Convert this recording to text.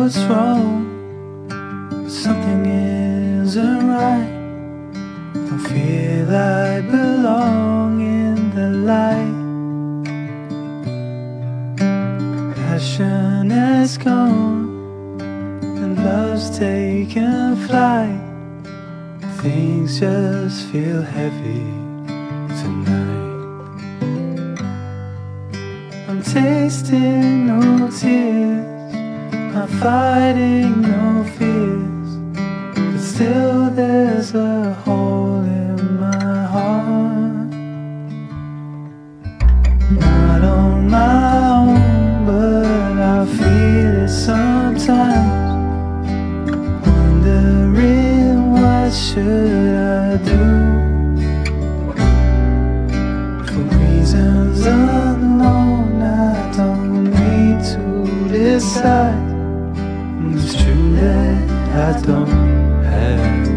what's wrong. Something isn't right. Don't feel I belong in the light. Passion has gone and love's taken flight. Things just feel heavy tonight. I'm tasting no tears, I'm fighting no fears, but still there's a hole in my heart. Not on my own, but I feel it sometimes. Wondering what should I do For reasons unknown I don't need to decide It's true that I don't have